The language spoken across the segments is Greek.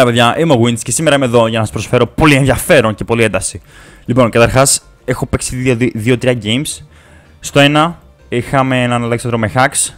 Ε, παιδιά, είμαι ο Wins και σήμερα είμαι εδώ για να σας προσφέρω πολύ ενδιαφέρον και πολύ ένταση. Λοιπόν, καταρχάς, έχω παίξει 2-3 games. Στο ένα είχαμε έναν Αλέξανδρο με hacks.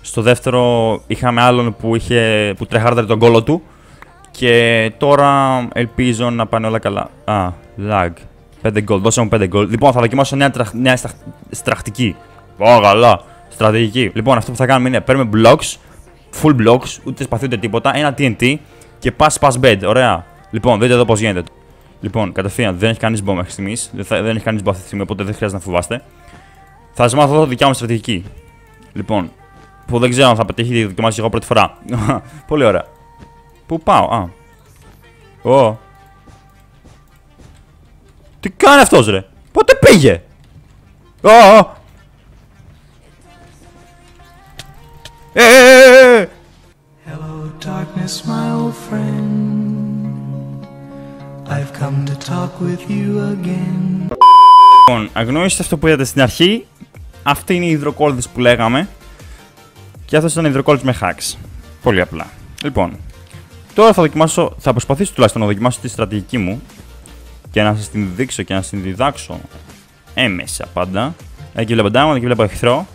Στο δεύτερο είχαμε άλλον που, είχε, που τρεχάρταρε τον κόλο του. Και τώρα ελπίζω να πάνε όλα καλά. Α, lag. 5 gold, δώσε μου 5 gold. Λοιπόν, θα δοκιμάσω νέα, τρα... νέα στραχτική. Ω, καλά. Στρατηγική. Λοιπόν, αυτό που θα κάνουμε είναι παίρνουμε blocks, full blocks, ούτε σπαθί ούτε τίποτα, ένα TNT και pass pass bed. Ωραία. Λοιπόν, δείτε εδώ πώς γίνεται. Λοιπόν, κατευθείαν δεν έχει κανείς bomb μέχρι στιγμής. Δεν, δεν έχει κανείς bomb αυτή τη στιγμή, οπότε δεν χρειάζεται να φοβάστε. Θα σας μάθω εδώ δικιά μου στρατηγική. Λοιπόν, που δεν ξέρω αν θα πετύχει, δοκιμάσει εγώ πρώτη φορά. Πολύ ωραία. Πού πάω, α. Ω. Τι κάνει αυτός ρε; Πότε πήγε; Ω. Ε, ε, ε, Hello darkness my old friend I've come to talk with you again Λοιπόν, αγνώριστε αυτό που είδατε στην αρχή Αυτή είναι η υδροκόλδης που λέγαμε Και αυτός ήταν η υδροκόλδης με hacks Πολύ απλά Λοιπόν, Τώρα θα δοκιμάσω, θα προσπαθήσω τουλάχιστον να δοκιμάσω τη στρατηγική μου και να σας την δείξω και να σας την διδάξω έμεσα πάντα. Εκεί βλέπω diamond, εκεί βλέπω εχθρό.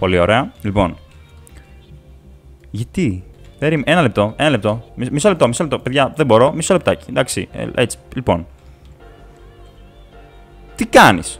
Πολύ ωραία. Λοιπόν. Γιατί. Ένα λεπτό, ένα λεπτό. Μισό λεπτό, μισό λεπτό. Παιδιά, δεν μπορώ. Μισό λεπτάκι. Εντάξει, ε, έτσι. Λοιπόν. Τι κάνεις;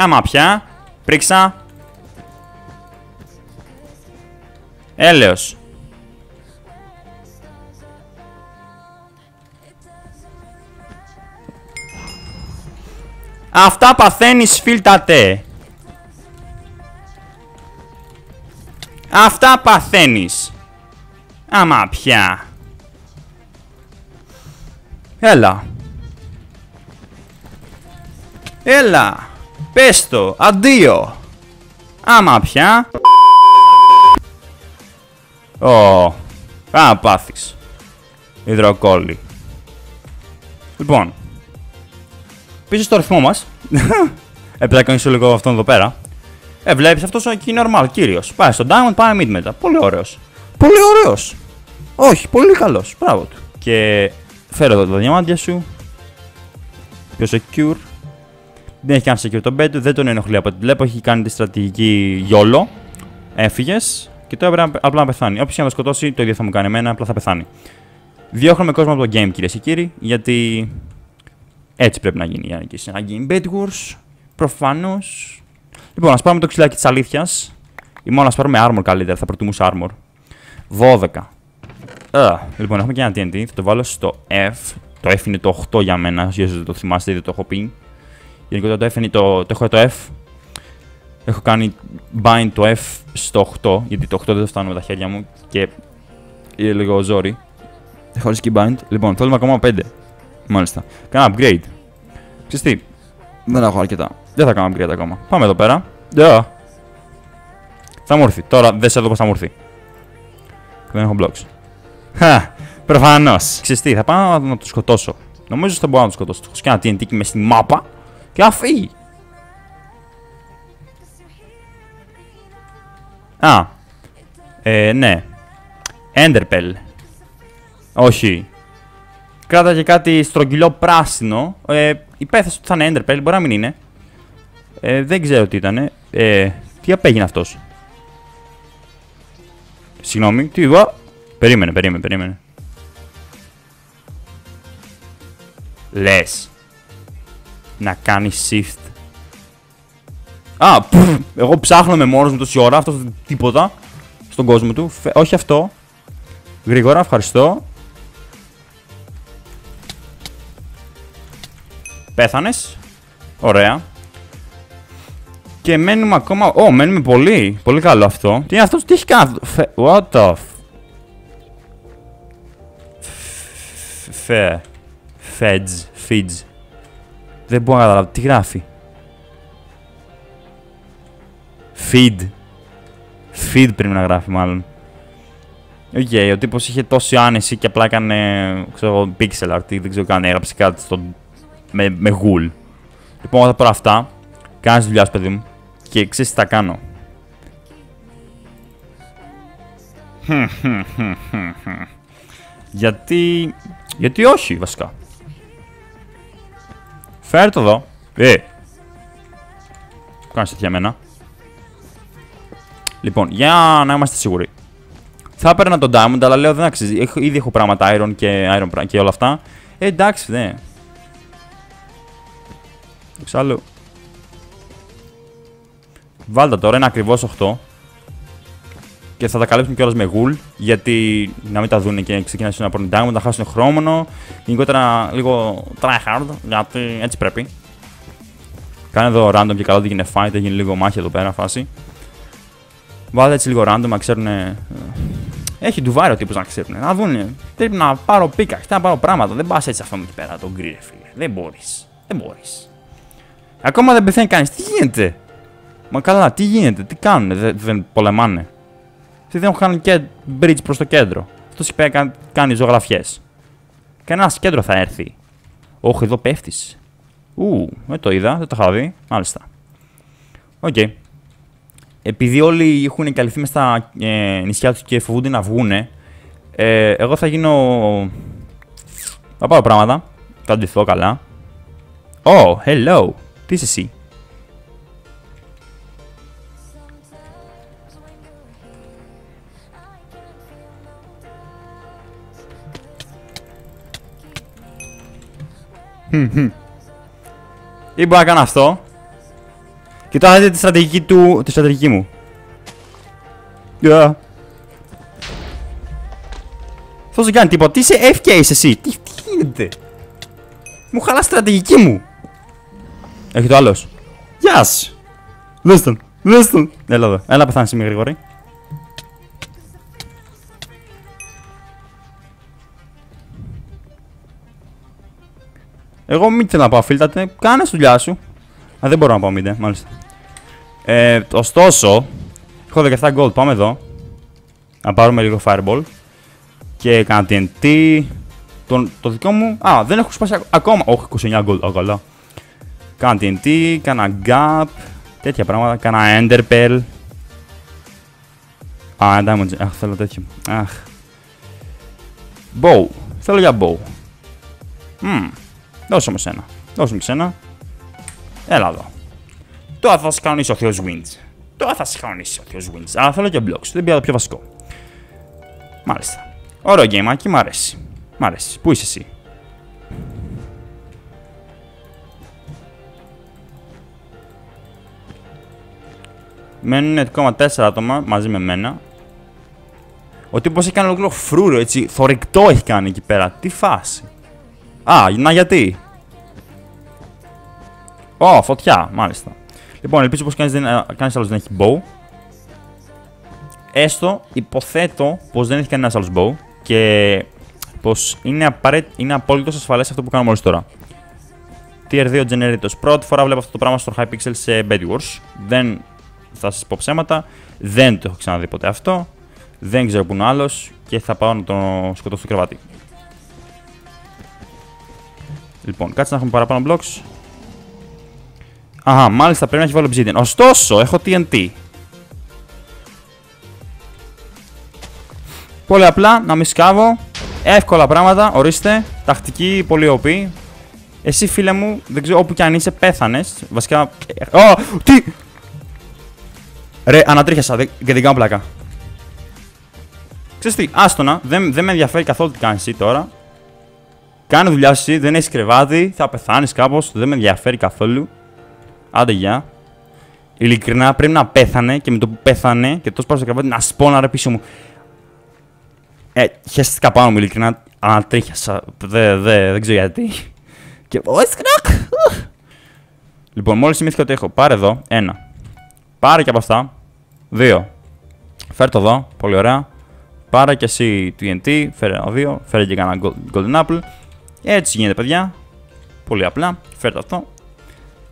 Άμα πια. Πρίξα. Έλεος. Αυτά παθαίνεις φίλτατε. Αυτά παθαίνεις. Άμα πια. Έλα. Έλα. Πες το, αντίο. Άμα πια. Ω, α, πάθεις. Υδροκόλλη. Λοιπόν, πίσω στο ρυθμό μας. Έπειτα κάνεις λίγο αυτόν εδώ πέρα. Ε, βλέπεις αυτός εκεί normal, κύριος. Πάει στο diamond, πάει mid μετά. Πολύ ωραίος. Πολύ ωραίος. Όχι, πολύ καλός. Μπράβο του. Και φέρω εδώ τα διαμάντια σου. Πιο secure. Δεν έχει κάνει secure τον bed δεν τον ενοχλεί από ό,τι βλέπω. Έχει κάνει τη στρατηγική YOLO. Έφυγες και τώρα πρέπει απλά να πεθάνει. Όποιος και να το σκοτώσει, το ίδιο θα μου κάνει εμένα, απλά θα πεθάνει. Διώχνουμε κόσμο από το game, κυρίες και κύριοι, γιατί έτσι πρέπει να γίνει η ανακοίνωση. Να γίνει bed wars, προφανώς. Λοιπόν, ας πάμε το ξυλάκι της αλήθειας. Ή μόνο α πάρουμε armor καλύτερα, θα προτιμούσα armor. 12. Uh, λοιπόν, έχουμε και ένα TNT, θα το βάλω στο F. Το F είναι το 8 για μένα, όσο δεν το θυμάστε, ήδη το έχω πει. Γενικότερα το F είναι το, το έχω το F. Έχω κάνει bind το F στο 8, γιατί το 8 δεν το φτάνω με τα χέρια μου και είναι λίγο ζόρι. Έχω και bind. Λοιπόν, θέλουμε ακόμα 5. Μάλιστα. Κάνω upgrade. Ξέρεις τι, δεν έχω αρκετά. Δεν θα κάνω upgrade ακόμα. Πάμε εδώ πέρα. Yeah. Θα μου έρθει. Τώρα δεν σε εδώ πώ θα μου έρθει. Δεν έχω blocks. Χα, προφανώς. Ξέρεις τι, θα πάω να το σκοτώσω. Νομίζω ότι θα μπορώ να το σκοτώσω. Έχω και ένα TNT μες στη μάπα και να φύγει. Α. Ε, ναι. Enderpell. Όχι. Κράτα και κάτι στρογγυλό πράσινο. Ε, υπέθεσε ότι θα είναι Enderpell, μπορεί να μην είναι. Ε, δεν ξέρω τι ήταν. Ε, τι απέγινε αυτός; Συγγνώμη, τι είπα. Περίμενε, περίμενε, περίμενε. Λες να κάνεις shift. Α, πφ, εγώ ψάχνω με μόνος μου τόση ώρα, αυτός τίποτα στον κόσμο του. όχι αυτό. Γρήγορα, ευχαριστώ. Πέθανες. Ωραία. Και μένουμε ακόμα... Ω, oh, μένουμε πολύ. Πολύ καλό αυτό. Τι είναι αυτός, τι έχει κάνει What the... Φε... Feds. Feeds. Δεν μπορώ να καταλάβω. Τι γράφει; Feed. Feed πρέπει να γράφει μάλλον. Οκ, okay, ο τύπος είχε τόση άνεση και απλά έκανε ξέρω, pixel art ή δεν ξέρω καν, έγραψε κάτι στο... με, με γουλ. Λοιπόν, θα πω αυτά. Κάνεις δουλειάς, παιδί μου. Και ξέρεις τι θα κάνω. Γιατί. Γιατί όχι, βασικά. Φέρε το εδώ. Ε. Κάνεις τέτοια μένα. Λοιπόν, για να είμαστε σίγουροι. Θα έπαιρνα τον Diamond, αλλά λέω δεν αξίζει. Έχω, ήδη έχω πράγματα Iron και, Iron και όλα αυτά. Ε, εντάξει, ναι. Εξάλλου. Βάλτε τώρα, είναι ακριβώς 8. Και θα τα καλύψουν κιόλας με γουλ. Γιατί να μην τα δουν και ξεκινήσουν να παίρνουν diamond, να χάσουν χρόνο. Γενικότερα λίγο tryhard, γιατί έτσι πρέπει. Κάνε εδώ random και καλό ότι γίνεται fight, έγινε λίγο μάχη εδώ πέρα φάση. Βάλτε έτσι λίγο random να ξέρουν. Ε, έχει ντουβάρι ο τύπος να ξέρουν. Να δουν. Πρέπει να πάρω πίκα, να πάρω πράγματα. Δεν πας έτσι αυτό εκεί πέρα τον γκρι, φίλε. Δεν μπορείς. Δεν μπορείς. Ακόμα δεν πεθαίνει κανείς. Τι γίνεται; Μα καλά, τι γίνεται, τι κάνουν, δεν, δεν πολεμάνε. Τι δεν έχουν κάνει και bridge προς το κέντρο. Αυτός έχει κάνει, κάνει ζωγραφιές. Κανένας κέντρο θα έρθει. Όχι, εδώ πέφτεις. Ου, δεν το είδα, δεν το είχα δει. Μάλιστα. OK. Okay. Επειδή όλοι έχουν εγκαταλειφθεί μες στα ε, νησιά τους και φοβούνται να βγούνε, ε, εγώ θα γίνω. Θα πάρω πράγματα. Θα ντυθώ καλά. Oh, hello. Τι είσαι εσύ. Ή μπορώ να κάνω αυτό. Και τώρα δείτε τη στρατηγική του. τη στρατηγική μου. Yeah. Αυτό δεν κάνει τίποτα. Τι είσαι FK εσύ. Τι, τι γίνεται; Μου χαλάς στρατηγική μου. Έχει το άλλος. Γεια σου. Δες τον. Δες τον. Έλα εδώ. Έλα πεθάνεις με γρήγορη. Εγώ μην θέλω να πάω φίλτατε. Κάνε τη δουλειά σου. Α, δεν μπορώ να πάω μήντε, μάλιστα. Ε, ωστόσο, έχω 17 gold. Πάμε εδώ. Να πάρουμε λίγο fireball. Και κάνα TNT. Το, το δικό μου. Α, δεν έχω σπάσει ακόμα. Όχι, 29 gold. Α, καλά. Κάνα TNT, κάνα gap. Τέτοια πράγματα. Κάνα ender pearl. Α, diamond. Αχ, θέλω τέτοιο. Αχ. Bow. Θέλω για bow. Mm. Δώσε μου σένα. Δώσε μου σένα. Έλα εδώ. Τώρα θα σε κανονίσει ο Θεός Winds. Τώρα θα σε κανονίσει ο Θεός Winds. Αλλά θέλω και blocks. Δεν πήρα το πιο βασικό. Μάλιστα. Ωραίο γκέιμακι, μ' αρέσει. Μ' αρέσει. Πού είσαι εσύ; Μένουν ακόμα 4 άτομα μαζί με μένα. Ο τύπος έχει κάνει ολόκληρο φρούρο, έτσι, θορυκτό έχει κάνει εκεί πέρα. Τι φάση. Α, να γιατί. Ω, oh, φωτιά, μάλιστα. Λοιπόν, ελπίζω πως κανείς, δεν, κανείς άλλος δεν έχει bow. Έστω, υποθέτω πως δεν έχει κανένας άλλος bow και πως είναι, απαραίτ, είναι απόλυτος ασφαλές αυτό που κάνω μόλις τώρα. Tier 2 generators. Πρώτη φορά βλέπω αυτό το πράγμα στο Hypixel σε Bedwars. Δεν θα σας πω ψέματα. Δεν το έχω ξαναδεί ποτέ αυτό. Δεν ξέρω που είναι άλλος και θα πάω να τον σκοτώσω στο κρεβάτι. Λοιπόν, κάτσε να έχουμε παραπάνω blocks. Αχα, μάλιστα πρέπει να έχει βάλει obsidian. Ωστόσο, έχω TNT. Πολύ απλά, να μην σκάβω. Εύκολα πράγματα, ορίστε. Τακτική, πολύ οπή. Εσύ φίλε μου, δεν ξέρω όπου κι αν είσαι, πέθανες. Βασικά. Ω, τι! Ρε, ανατρίχιασα και δεν κάνω πλάκα. Ξέρεις τι, άστονα, δεν, δεν με ενδιαφέρει καθόλου τι κάνεις εσύ τώρα. Κάνε δουλειά σου, δεν έχεις κρεβάτι, θα πεθάνεις κάπως, δεν με ενδιαφέρει καθόλου. Άντε γεια. Ειλικρινά πρέπει να πέθανε και με το που πέθανε και τόσο πάνω στο κρεβάτι να σπώναρε πίσω μου. Ε, χαίστηκα πάνω μου ειλικρινά. Ανατρίχιασα. Δε, δε, δεν ξέρω γιατί. Και. σκρακ! Λοιπόν, μόλις θυμήθηκα ότι έχω. Πάρε εδώ. Ένα. Πάρε και από αυτά. Δύο. Φέρ το εδώ. Πολύ ωραία. Πάρε και εσύ TNT. Φέρε ένα δύο. Φέρε και κανένα Golden Apple. Έτσι γίνεται, παιδιά. Πολύ απλά. Φέρτε αυτό.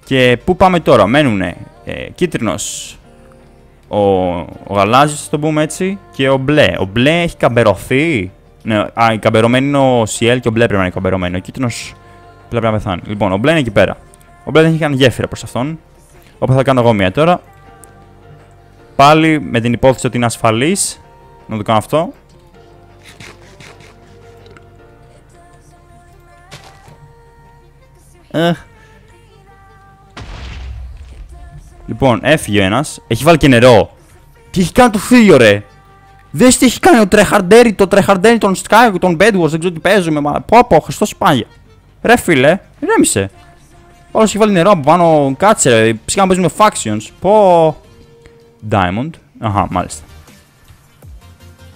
Και πού πάμε τώρα; Μένουν ε, κίτρινος ο, ο γαλάζιος, θα το πούμε έτσι, και ο μπλε. Ο μπλε έχει καμπερωθεί. Ναι, α, η καμπερωμένη είναι ο Σιέλ και ο μπλε πρέπει να είναι καμπερωμένο. Ο κίτρινος πρέπει να πεθάνει. Λοιπόν, ο μπλε είναι εκεί πέρα. Ο μπλε δεν έχει καν γέφυρα προς αυτόν. Όπω θα κάνω εγώ μία τώρα. Πάλι με την υπόθεση ότι είναι ασφαλής. Να το κάνω αυτό. Ε. Λοιπόν, έφυγε ο ένας. Έχει βάλει και νερό. Τι έχει κάνει το θείο, ρε; Δες τι έχει κάνει ο τρεχαρντέρι, το τρεχαρντέρι, τον Sky, τον Bedwars, δεν ξέρω τι παίζουμε. Μα πω πω, Χριστός πάγια. Ρε φίλε, ρέμισε. Όλος έχει βάλει νερό από πάνω, κάτσε ρε. Ψυχά να παίζουμε factions. Πω. Diamond. Αχα, μάλιστα.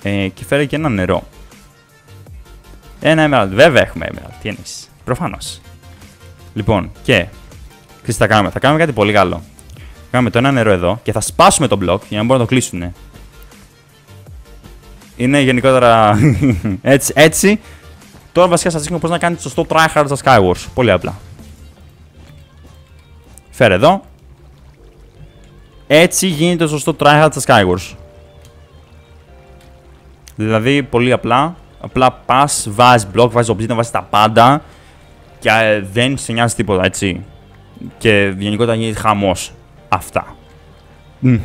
Ε, και φέρε και ένα νερό. Ένα emerald. Βέβαια έχουμε emerald. Τι εννοείς. Προφανώς. Λοιπόν, και. Τι θα κάνουμε. Θα κάνουμε κάτι πολύ καλό. Θα κάνουμε το ένα νερό εδώ και θα σπάσουμε το block για να μπορούν να το κλείσουν. Είναι γενικότερα έτσι, έτσι. Τώρα βασικά σας δείχνω πώς να κάνετε σωστό tryhard στα Skywars. Πολύ απλά. Φέρε εδώ. Έτσι γίνεται σωστό tryhard στα Skywars. Δηλαδή πολύ απλά. Απλά πας, βάζεις block, βάζεις obsidian, βάζεις τα πάντα και ε, δεν σε νοιάζει τίποτα, έτσι. Και γενικότερα γίνεται χαμός. Αυτά. Mm.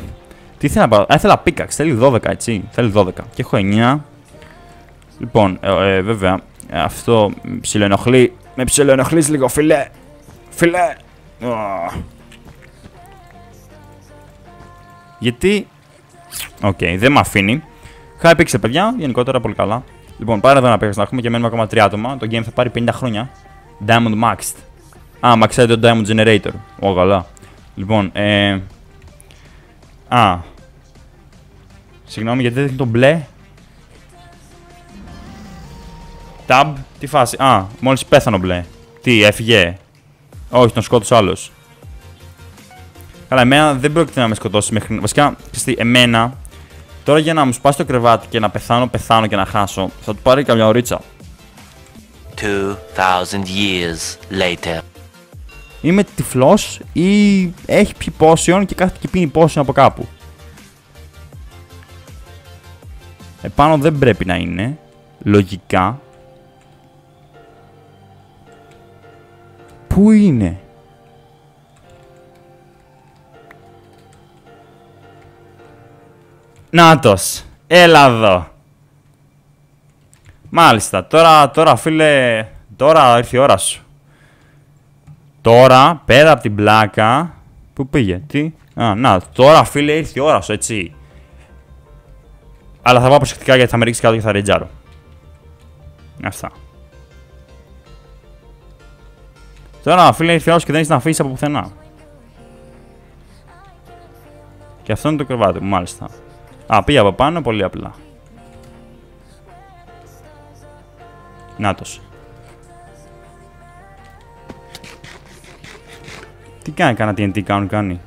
Τι θέλω να πάω. Ήθελα pickaxe. Θέλει 12, έτσι. Θέλει 12. Και έχω 9. Λοιπόν, ε, ε, βέβαια, αυτό ψιλοενοχλεί. Με ψιλοενοχλείς λίγο, φιλέ. Φιλέ. Γιατί. OK, okay, δεν με αφήνει. Hypixel, παιδιά, γενικότερα πολύ καλά. Λοιπόν, πάρε εδώ να παίξει να έχουμε και μένουμε ακόμα 3 άτομα. Το game θα πάρει 50 χρόνια. Diamond Maxed. Α, maxed το Diamond Generator. Ω, καλά. Λοιπόν, ε... Α. Συγγνώμη, γιατί δεν δείχνει το μπλε. Tab, τι φάση. Α, μόλις πέθανε ο μπλε. Τι, έφυγε. Όχι, τον σκότωσε άλλος. Καλά, εμένα δεν πρόκειται να με σκοτώσει μέχρι. Βασικά, ξέρετε, εμένα τώρα για να μου σπάσει το κρεβάτι και να πεθάνω, πεθάνω και να χάσω, θα του πάρει καμιά ωρίτσα. 2000 years later. Είμαι τυφλός ή έχει πιει πόσιον και κάθεται και πίνει πόσιον από κάπου. Επάνω δεν πρέπει να είναι. Λογικά. Πού είναι; Νάτος. Έλα εδώ. Μάλιστα. Τώρα, τώρα φίλε, τώρα ήρθε η ώρα σου. Τώρα, πέρα από την πλάκα... Πού πήγε, τι... Α, να, τώρα φίλε ήρθε η ώρα σου, έτσι. Αλλά θα πάω προσεκτικά γιατί θα με ρίξεις κάτω και θα ρετζάρω. Αυτά. Τώρα φίλε ήρθε η ώρα σου και δεν έχεις να αφήσει από πουθενά. Και αυτό είναι το κρεβάτι μου, μάλιστα. Α, πήγε από πάνω, πολύ απλά. Νάτος. Τι κάνει, κάνα TNT κάνουν, κάνει.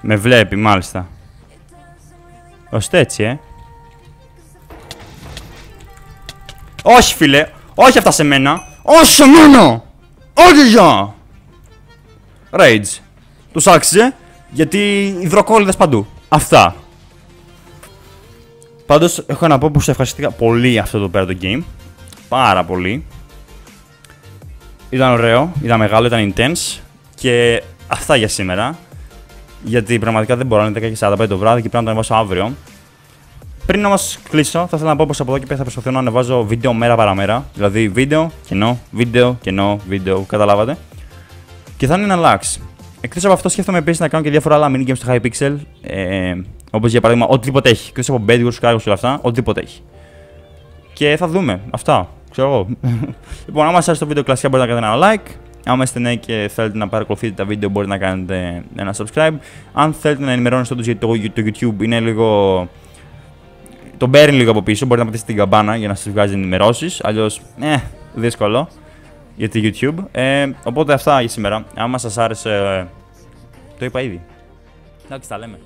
Με βλέπει, μάλιστα. Ώστε έτσι, ε. Όχι, φίλε. Όχι αυτά σε μένα. Όχι σε μένα. Όχι για. Rage. Τους άξιζε, γιατί υδροκόλληδες παντού. Αυτά. Πάντως, έχω να πω που σε ευχαριστήκα πολύ αυτό το πέρα το game. Πάρα πολύ. Ήταν ωραίο, ήταν μεγάλο, ήταν intense. Και αυτά για σήμερα. Γιατί πραγματικά δεν μπορώ να είναι 10 και 45 το βράδυ και πρέπει να το ανεβάσω αύριο. Πριν όμως κλείσω, θα ήθελα να πω πως από εδώ και πέρα θα προσπαθώ να ανεβάζω βίντεο μέρα παραμέρα. Δηλαδή βίντεο, κενό, βίντεο, κενό, βίντεο, καταλάβατε. Και θα είναι ένα lax. Εκτός από αυτό, σκέφτομαι επίσης να κάνω και διάφορα άλλα mini games στο Hypixel. Ε, Όπως για παράδειγμα, οτιδήποτε έχει. Εκτός από Bedwars, Cargos και όλα αυτά, οτιδήποτε έχει. Και θα δούμε. Αυτά. Ξέρω εγώ. λοιπόν, άμα σας άρεσε το βίντεο, κλασικά μπορείτε να κάνετε ένα like. Άμα είστε νέοι και θέλετε να παρακολουθείτε τα βίντεο, μπορείτε να κάνετε ένα subscribe. Αν θέλετε να ενημερώνεστε όντως γιατί το, το YouTube είναι λίγο. Το παίρνει λίγο από πίσω, μπορείτε να πατήσετε την καμπάνα για να σας βγάζει ενημερώσεις. Αλλιώς, ε, δύσκολο για το YouTube. Ε, οπότε αυτά για σήμερα. Άμα σας άρεσε, το είπα ήδη. Εντάξει, τα λέμε.